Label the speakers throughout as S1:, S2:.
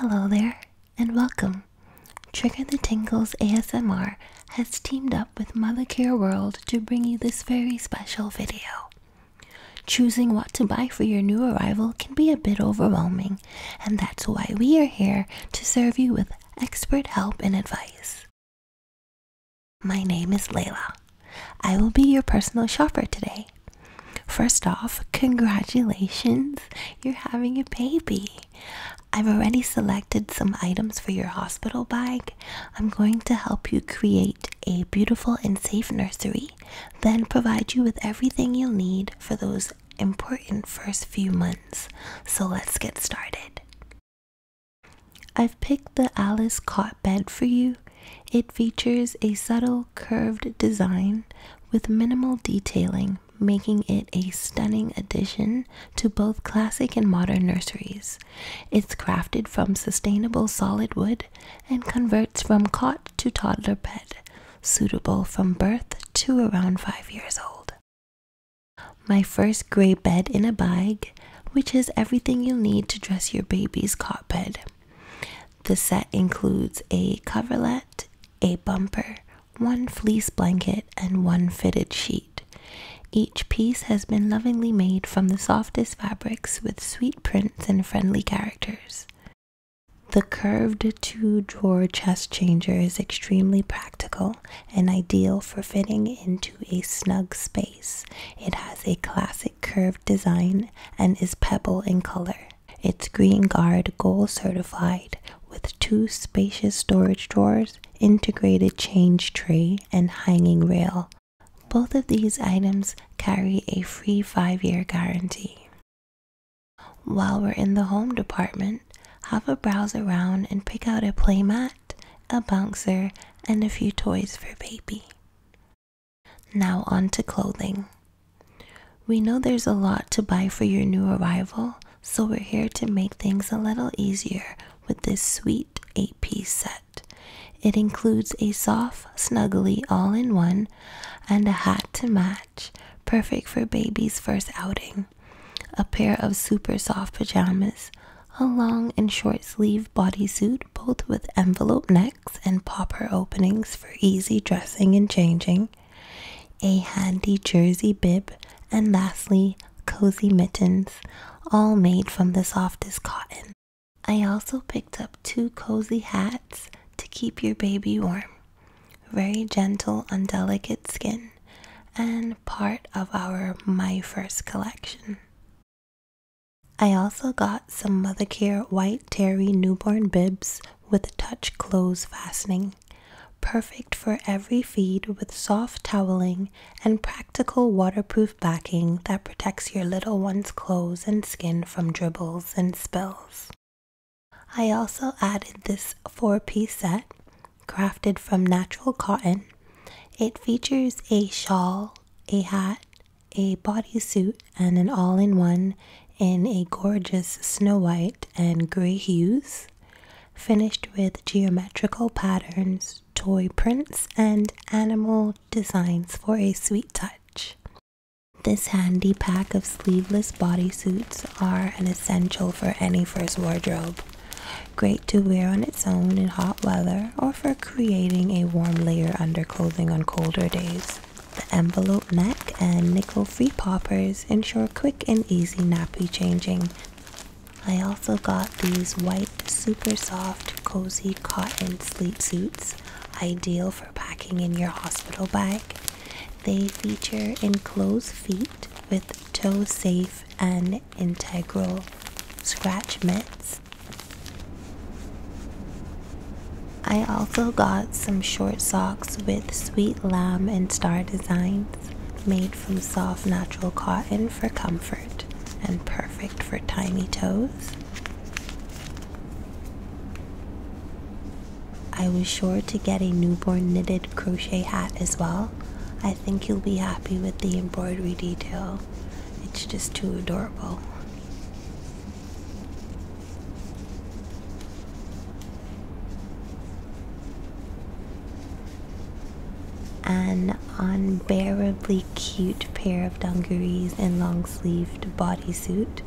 S1: Hello there, and welcome. Trigger the Tingles ASMR has teamed up with Mothercare World to bring you this very special video. Choosing what to buy for your new arrival can be a bit overwhelming, and that's why we are here to serve you with expert help and advice. My name is Layla. I will be your personal shopper today. First off, congratulations, you're having a baby. I've already selected some items for your hospital bag. I'm going to help you create a beautiful and safe nursery, then provide you with everything you'll need for those important first few months. So let's get started. I've picked the Alice cot bed for you. It features a subtle curved design with minimal detailing making it a stunning addition to both classic and modern nurseries. It's crafted from sustainable solid wood and converts from cot to toddler bed, suitable from birth to around 5 years old. My first gray bed in a bag, which has everything you'll need to dress your baby's cot bed. The set includes a coverlet, a bumper, one fleece blanket, and one fitted sheet. Each piece has been lovingly made from the softest fabrics with sweet prints and friendly characters. The curved two drawer chest changer is extremely practical and ideal for fitting into a snug space. It has a classic curved design and is pebble in color. It's GREENGUARD Gold certified with two spacious storage drawers, integrated change tray, and hanging rail both of these items carry a free 5 year guarantee. While we're in the home department, have a browse around and pick out a playmat, a bouncer, and a few toys for baby. Now on to clothing. We know there's a lot to buy for your new arrival, so we're here to make things a little easier with this sweet 8 piece set. It includes a soft, snuggly all in one and a hat to match, perfect for baby's first outing. A pair of super soft pajamas, a long and short sleeve bodysuit, both with envelope necks and popper openings for easy dressing and changing, a handy jersey bib, and lastly, cozy mittens, all made from the softest cotton. I also picked up two cozy hats to keep your baby warm very gentle on delicate skin, and part of our My First collection. I also got some Mothercare white terry newborn bibs with touch close fastening, perfect for every feed with soft toweling and practical waterproof backing that protects your little one's clothes and skin from dribbles and spills. I also added this four piece set crafted from natural cotton. It features a shawl, a hat, a bodysuit, and an all in one in a gorgeous snow white and gray hues, finished with geometrical patterns, toy prints, and animal designs for a sweet touch. This handy pack of sleeveless bodysuits are an essential for any first wardrobe great to wear on its own in hot weather or for creating a warm layer underclothing on colder days. The envelope neck and nickel free poppers ensure quick and easy nappy changing. I also got these white, super soft, cozy cotton sleep suits, ideal for packing in your hospital bag. They feature enclosed feet with toe safe and integral scratch mitts I also got some short socks with sweet lamb and star designs made from soft natural cotton for comfort and perfect for tiny toes. I was sure to get a newborn knitted crochet hat as well. I think you'll be happy with the embroidery detail. It's just too adorable. An unbearably cute pair of dungarees and long sleeved bodysuit.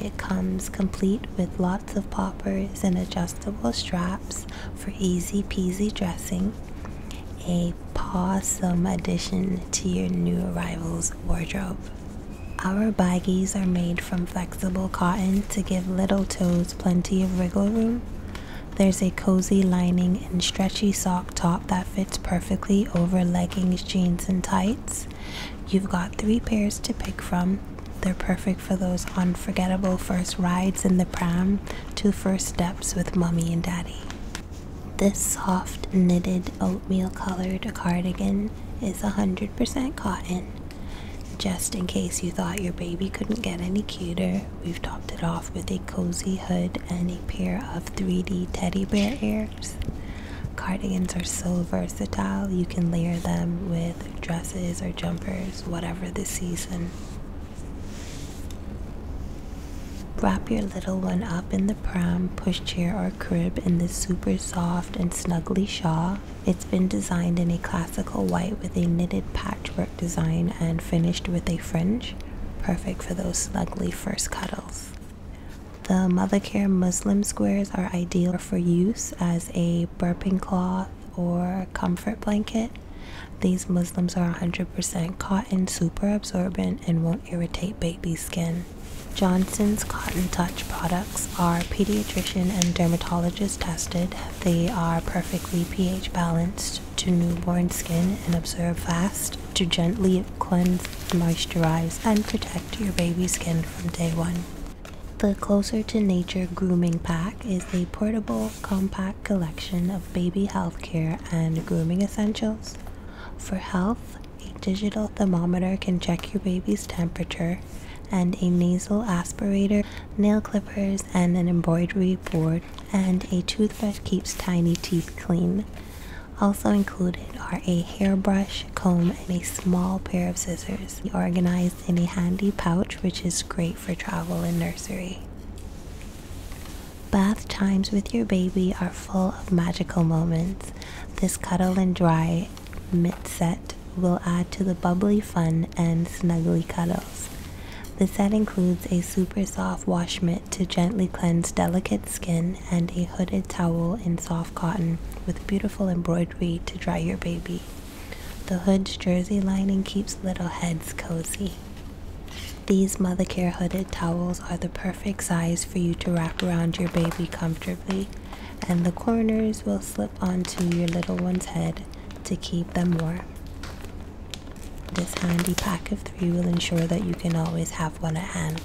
S1: it comes complete with lots of poppers and adjustable straps for easy peasy dressing. A pawsome addition to your new arrival's wardrobe. Our baggies are made from flexible cotton to give little toes plenty of wriggle room. There's a cozy lining and stretchy sock top that fits perfectly over leggings, jeans, and tights. You've got three pairs to pick from. They're perfect for those unforgettable first rides in the pram to first steps with mommy and daddy. This soft knitted oatmeal colored cardigan is 100% cotton. Just in case you thought your baby couldn't get any cuter, we've topped it off with a cozy hood and a pair of 3D teddy bear ears. Cardigans are so versatile, you can layer them with dresses or jumpers, whatever the season. Wrap your little one up in the pram, pushchair, or crib in this super soft and snuggly shawl. It's been designed in a classical white with a knitted patchwork design and finished with a fringe, perfect for those snuggly first cuddles. The Mothercare Muslin squares are ideal for use as a burping cloth or comfort blanket. These muslins are 100% cotton, super absorbent, and won't irritate baby skin. Johnson's Cotton Touch products are pediatrician and dermatologist tested. They are perfectly pH balanced to newborn skin and absorb fast to gently cleanse, moisturize, and protect your baby's skin from day one. The Closer to Nature Grooming Pack is a portable, compact collection of baby healthcare and grooming essentials. For health, a digital thermometer can check your baby's temperature and a nasal aspirator, nail clippers, and an emery board, and a toothbrush keeps tiny teeth clean. Also included are a hairbrush, comb, and a small pair of scissors, organized in a handy pouch, which is great for travel and nursery. Bath times with your baby are full of magical moments. This cuddle and dry mitt set will add to the bubbly fun and snuggly cuddles. The set includes a super soft wash mitt to gently cleanse delicate skin and a hooded towel in soft cotton with beautiful embroidery to dry your baby. The hood's jersey lining keeps little heads cozy. These Mothercare hooded towels are the perfect size for you to wrap around your baby comfortably, and the corners will slip onto your little one's head to keep them warm. This handy pack of three will ensure that you can always have one at hand.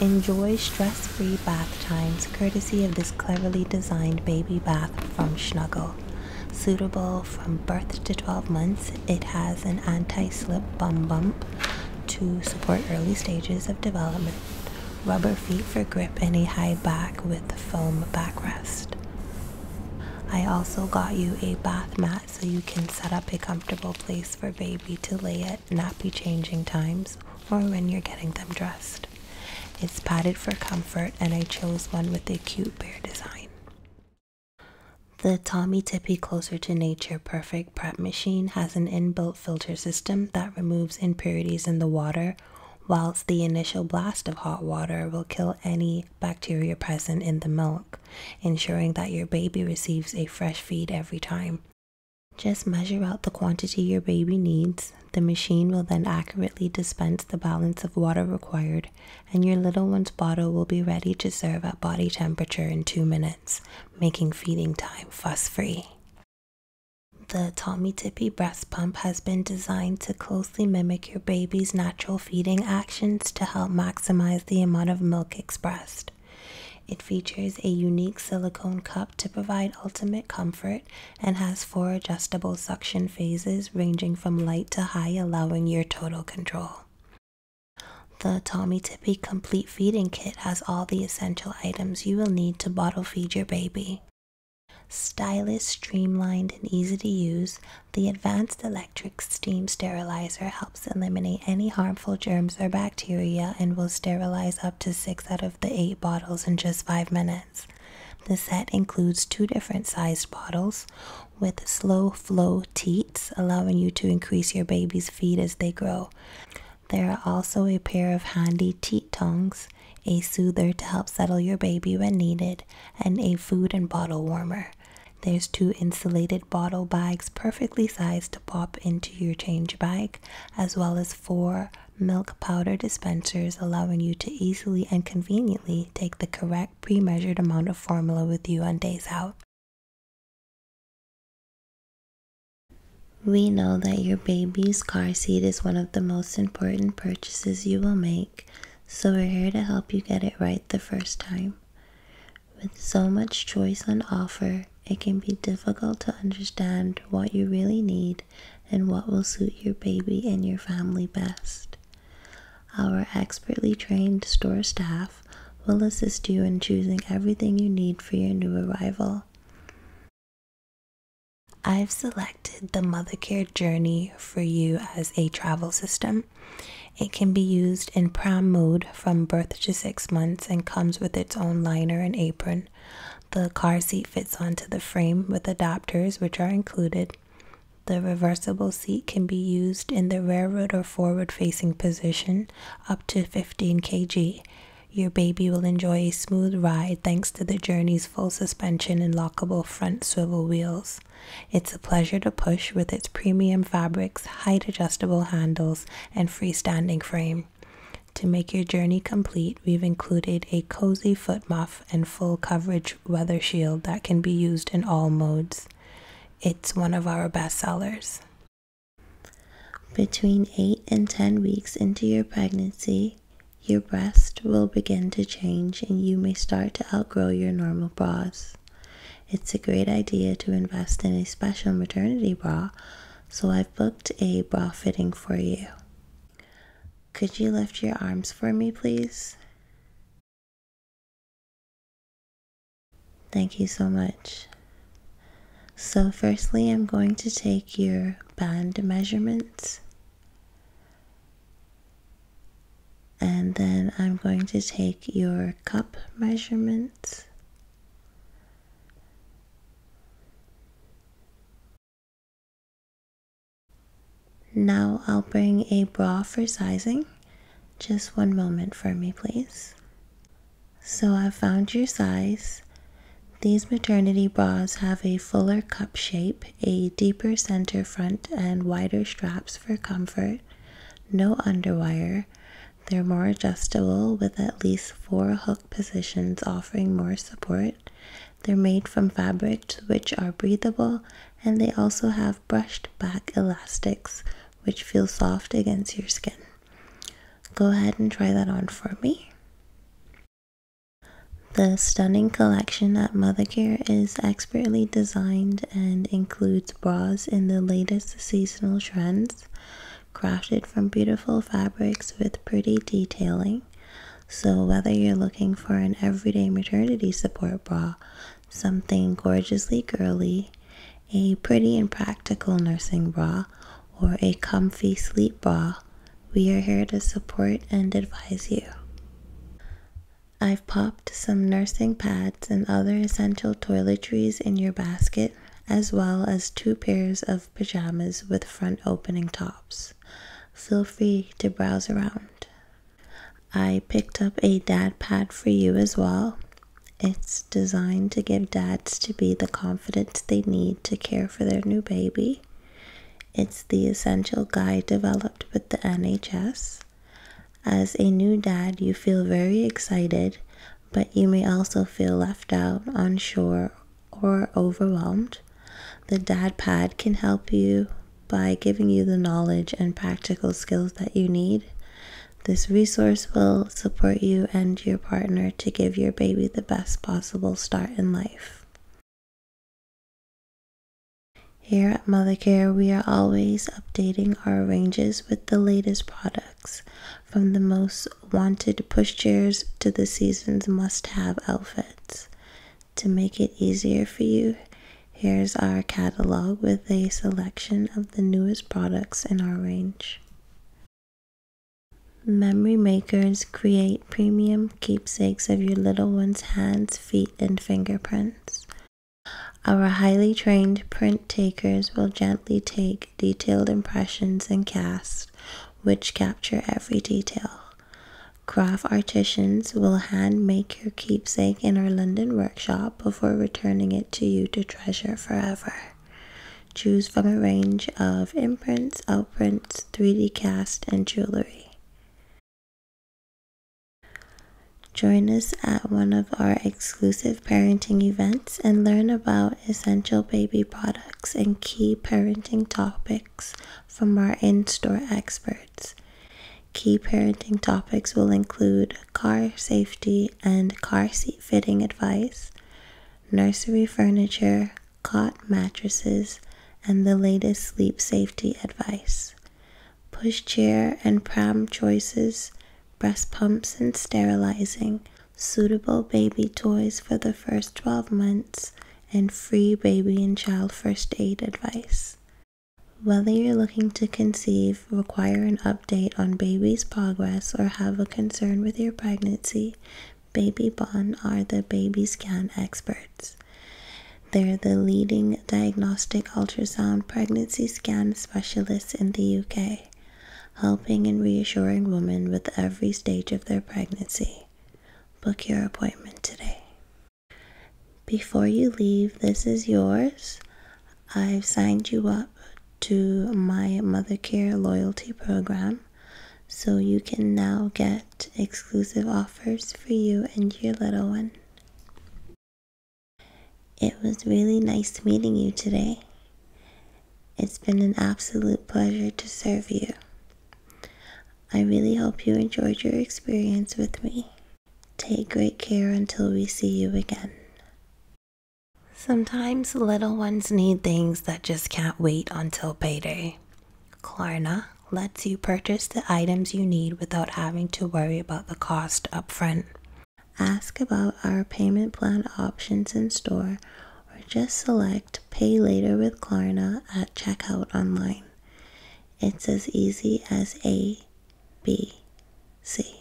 S1: Enjoy stress free bath times courtesy of this cleverly designed baby bath from Shnuggle. Suitable from birth to 12 months, it has an anti slip bum bump to support early stages of development, rubber feet for grip, and a high back with foam backrest. I also got you a bath mat so you can set up a comfortable place for baby to lay at nappy changing times or when you're getting them dressed. It's padded for comfort and I chose one with a cute bear design. The Tommee Tippee Closer to Nature Perfect Prep Machine has an inbuilt filter system that removes impurities in the water whilst the initial blast of hot water will kill any bacteria present in the milk, ensuring that your baby receives a fresh feed every time. Just measure out the quantity your baby needs. The machine will then accurately dispense the balance of water required, and your little one's bottle will be ready to serve at body temperature in two minutes, making feeding time fuss free. The Tommee Tippee breast pump has been designed to closely mimic your baby's natural feeding actions to help maximize the amount of milk expressed. It features a unique silicone cup to provide ultimate comfort and has four adjustable suction phases ranging from light to high, allowing your total control. The Tommee Tippee Complete Feeding Kit has all the essential items you will need to bottle feed your baby. Stylish, streamlined, and easy to use, the advanced electric steam sterilizer helps eliminate any harmful germs or bacteria and will sterilize up to six out of the eight bottles in just five minutes. The set includes two different sized bottles with slow flow teats, allowing you to increase your baby's feed as they grow. There are also a pair of handy teat tongs, a soother to help settle your baby when needed, and a food and bottle warmer. There's two insulated bottle bags perfectly sized to pop into your change bag, as well as four milk powder dispensers allowing you to easily and conveniently take the correct pre measured amount of formula with you on days out. We know that your baby's car seat is one of the most important purchases you will make, so we're here to help you get it right the first time. With so much choice on offer, it can be difficult to understand what you really need and what will suit your baby and your family best. Our expertly trained store staff will assist you in choosing everything you need for your new arrival. I've selected the Mothercare Journey for you as a travel system. It can be used in pram mode from birth to six months and comes with its own liner and apron. The car seat fits onto the frame with adapters, which are included. The reversible seat can be used in the rearward or forward facing position up to 15 kg your baby will enjoy a smooth ride thanks to the Journey's full suspension and lockable front swivel wheels. It's a pleasure to push with its premium fabrics, height adjustable handles, and freestanding frame. To make your journey complete, we've included a cozy foot muff and full coverage weather shield that can be used in all modes. It's one of our best sellers. Between 8 and 10 weeks into your pregnancy, your breast will begin to change and you may start to outgrow your normal bras. It's a great idea to invest in a special maternity bra, so I've booked a bra fitting for you. Could you lift your arms for me, please? Thank you so much. So, firstly, I'm going to take your band measurements and then I'm going to take your cup measurements. Now I'll bring a bra for sizing. Just one moment for me, please. So I've found your size. These maternity bras have a fuller cup shape, a deeper center front, and wider straps for comfort. No underwire, they're more adjustable with at least four hook positions offering more support. They're made from fabrics which are breathable and they also have brushed back elastics which feel soft against your skin. Go ahead and try that on for me. The stunning collection at Mothercare is expertly designed and includes bras in the latest seasonal trends crafted from beautiful fabrics with pretty detailing. So, whether you're looking for an everyday maternity support bra, something gorgeously girly, a pretty and practical nursing bra, or a comfy sleep bra, we are here to support and advise you. I've popped some nursing pads and other essential toiletries in your basket, as well as two pairs of pajamas with front opening tops feel free to browse around. I picked up a dad pad for you as well. It's designed to give dads to be the confidence they need to care for their new baby. It's the essential guide developed with the NHS. As a new dad, you feel very excited, but you may also feel left out, unsure, or overwhelmed. The dad pad can help you by giving you the knowledge and practical skills that you need. This resource will support you and your partner to give your baby the best possible start in life. Here at Mothercare, we are always updating our ranges with the latest products, from the most wanted pushchairs to the season's must have outfits. To make it easier for you, Here's our catalog with a selection of the newest products in our range. Memory makers create premium keepsakes of your little one's hands, feet, and fingerprints. Our highly trained print takers will gently take detailed impressions and casts,
S2: which capture every detail. Craft artisans will hand make your keepsake in our London workshop before returning it to you to treasure forever. Choose from a range of imprints, outprints, 3D cast, and jewelry. Join us at one of our exclusive parenting events and learn about essential baby products and key parenting topics from our in store experts. Key parenting topics will include car safety and car seat fitting advice, nursery furniture, cot mattresses, and the latest sleep safety advice, pushchair and pram choices breast pumps and sterilizing, suitable baby toys for the first 12 months, and free baby and child first aid advice. Whether you're looking to conceive, require an update on baby's progress, or have a concern with your pregnancy, Baby Bond are the baby scan experts. They're the leading diagnostic ultrasound pregnancy scan specialists in the UK helping and reassuring women with every stage of their pregnancy. Book your appointment today. Before you leave, this is yours. I've signed you up to my Mothercare loyalty program so you can now get exclusive offers for you and your little one. It was really nice meeting you today. It's been an absolute pleasure to serve you. I really hope you enjoyed your experience with me. Take great care until we see you again.
S1: Sometimes little ones need things that just can't wait until payday. Klarna lets you purchase the items you need without having to worry about the cost up front.
S2: Ask about our payment plan options in store or just select Pay Later with Klarna at checkout online. It's as easy as A B, C.